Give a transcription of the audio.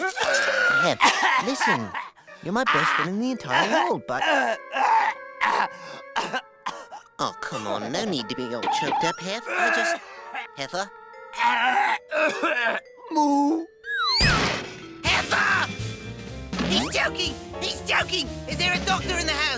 Hef, listen. You're my best friend in the entire world, but... Oh, come on. No need to be all choked up, Hef. I just... Heffer? Moo. Heffer! He's joking! He's joking! Is there a doctor in the house?